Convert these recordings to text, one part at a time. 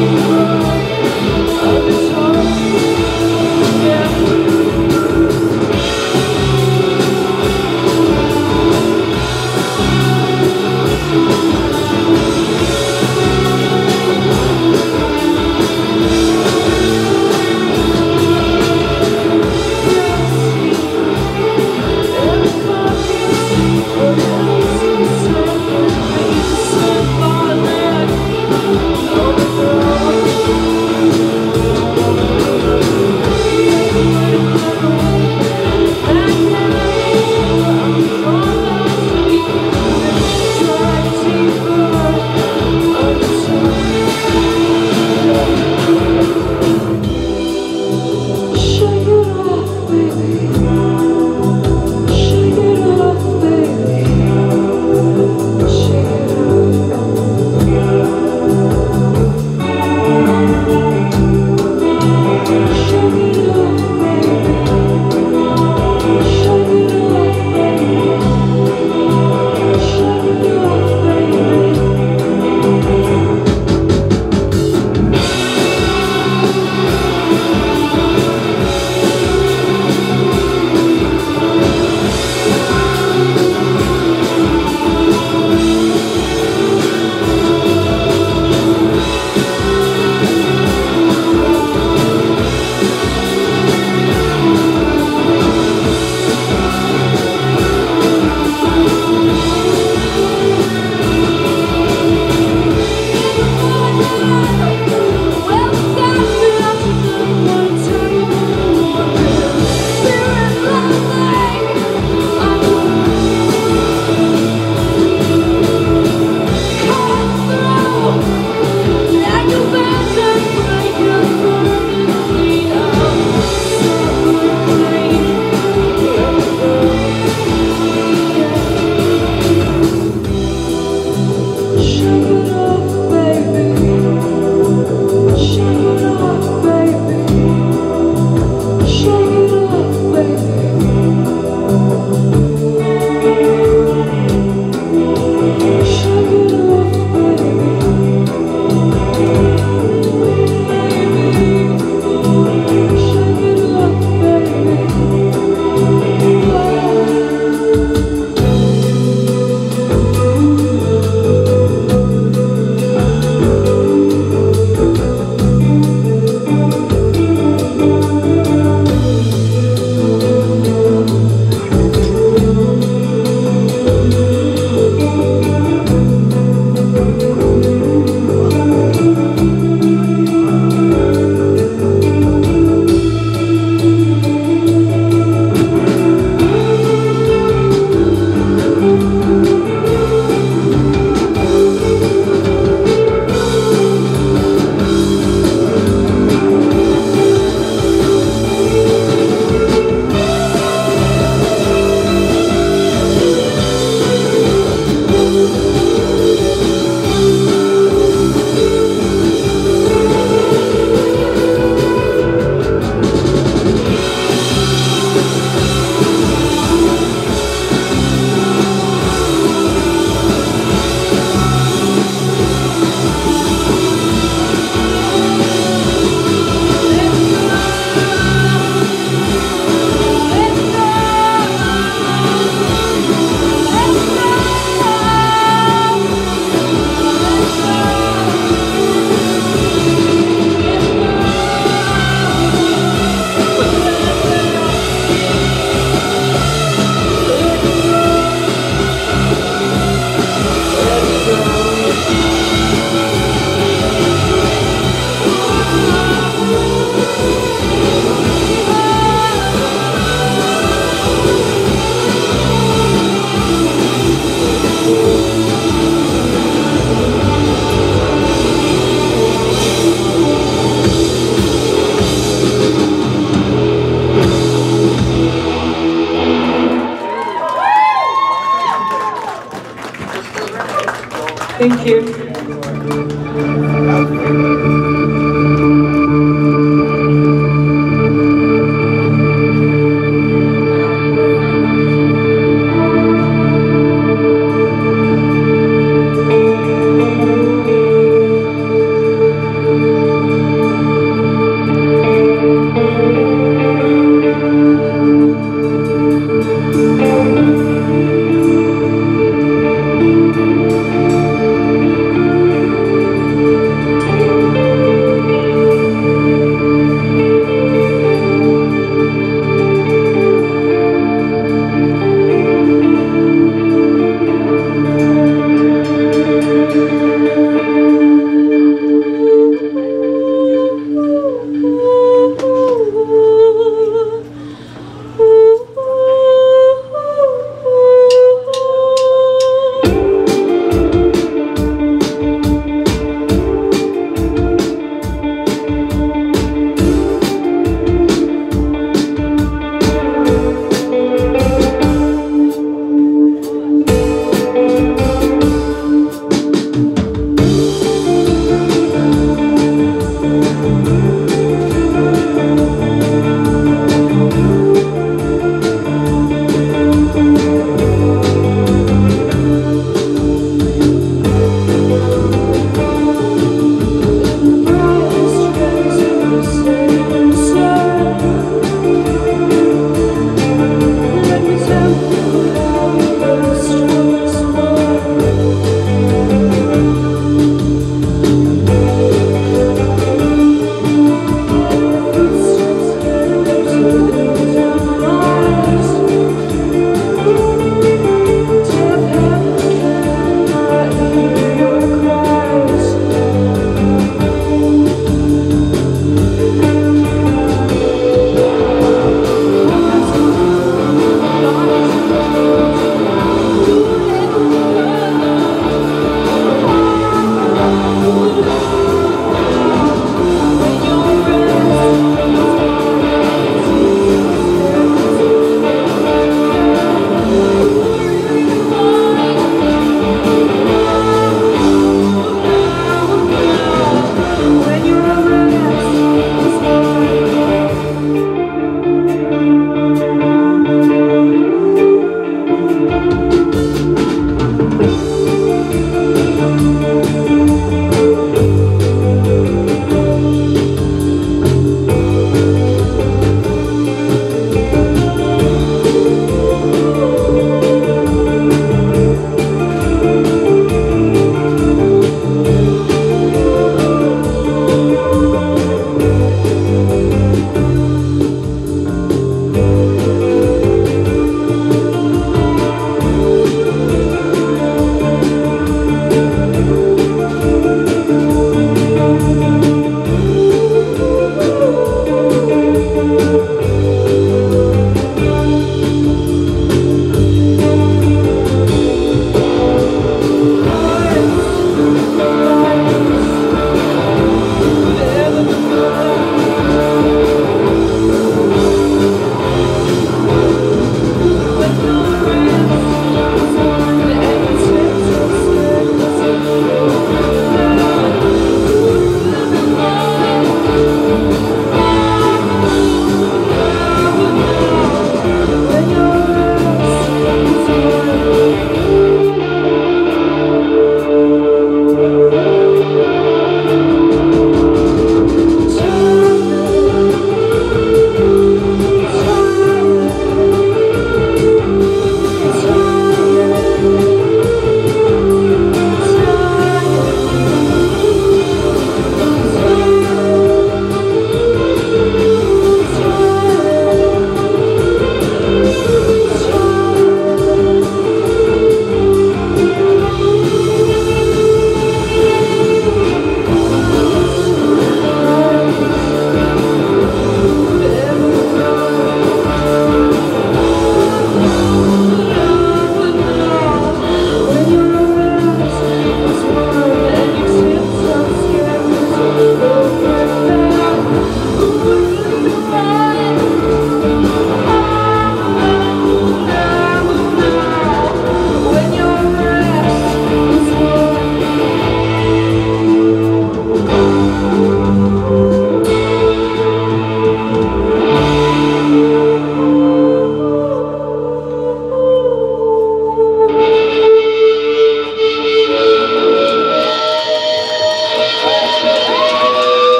you.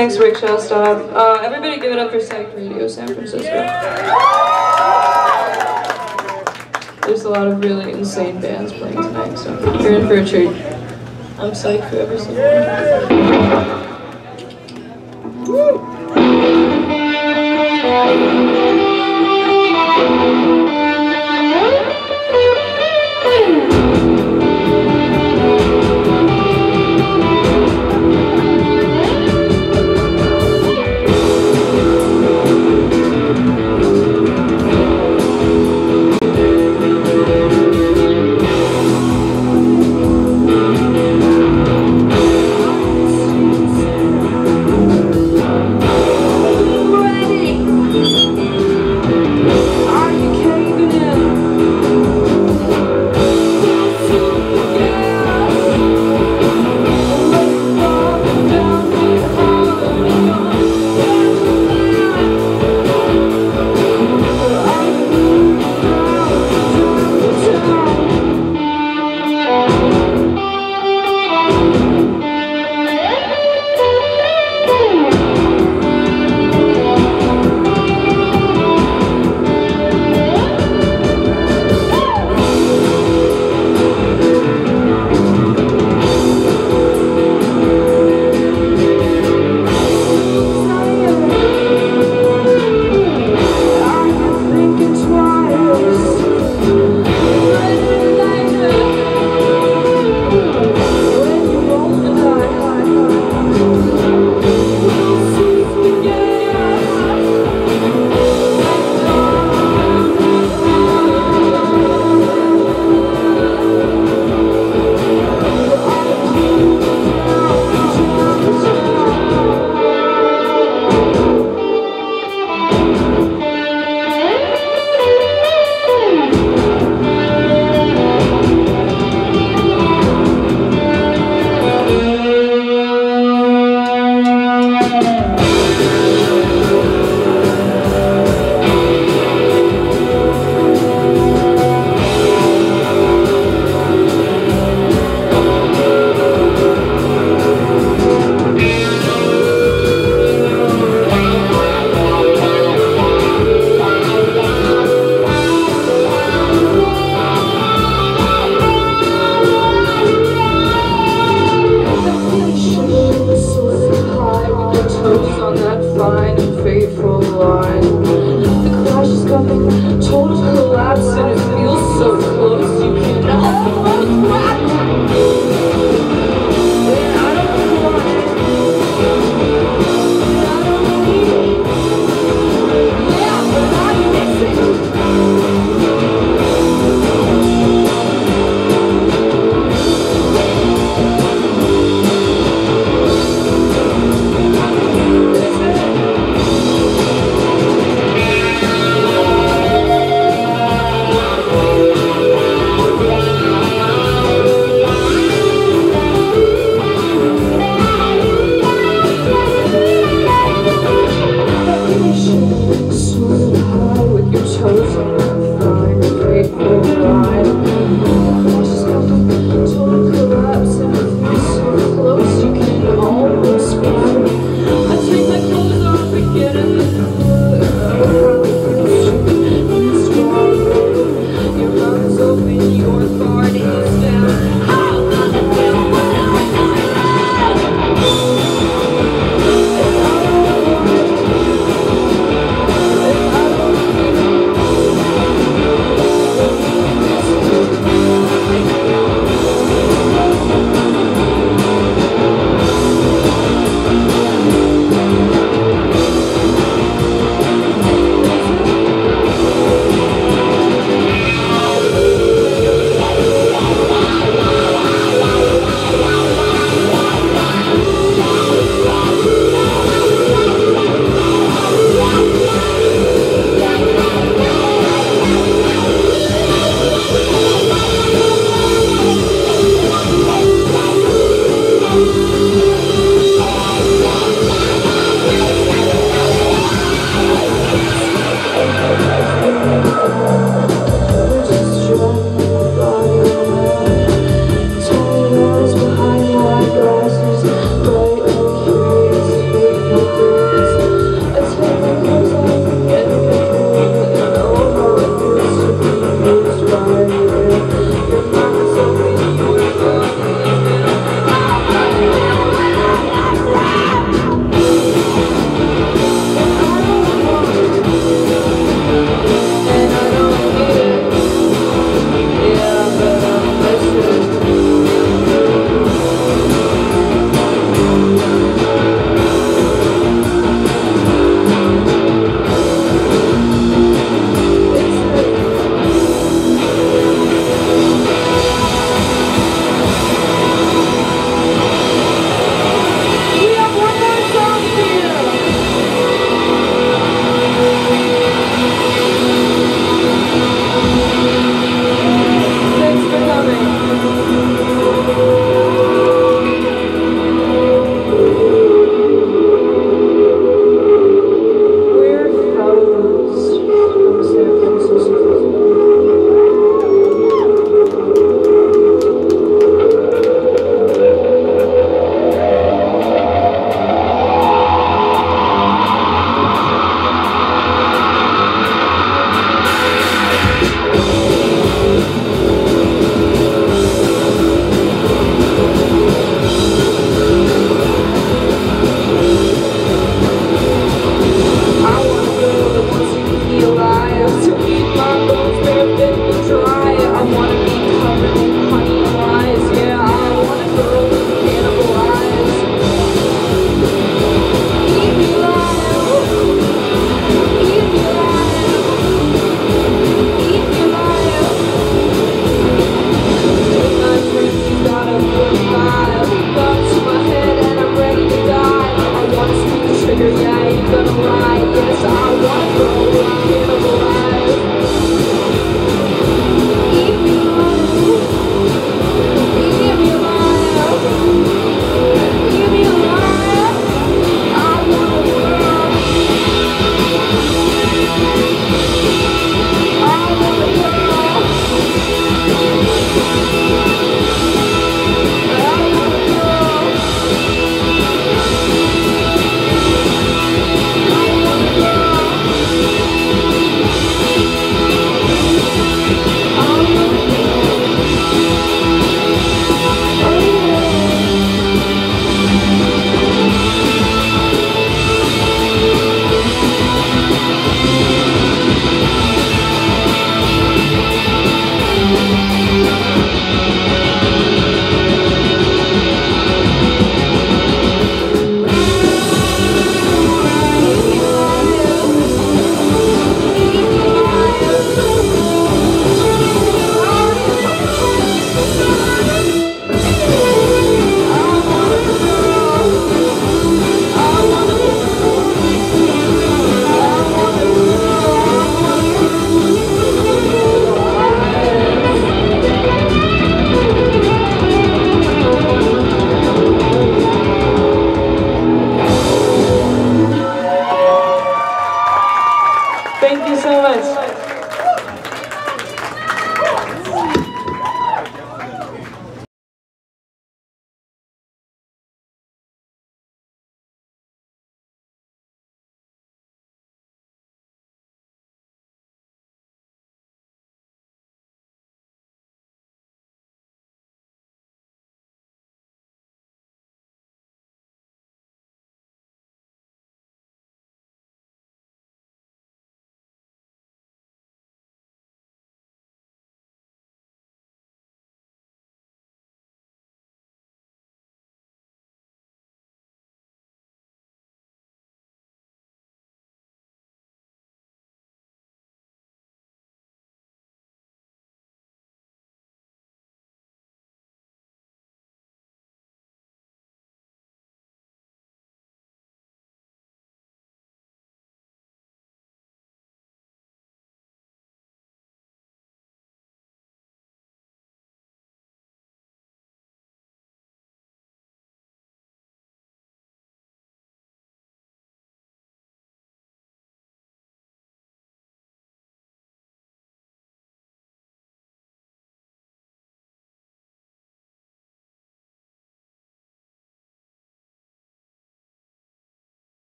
Thanks, Rickshaw Stop. Uh, everybody give it up for Psych Radio San Francisco. There's a lot of really insane bands playing tonight, so you're in for a treat. I'm psyched for every single one. Woo!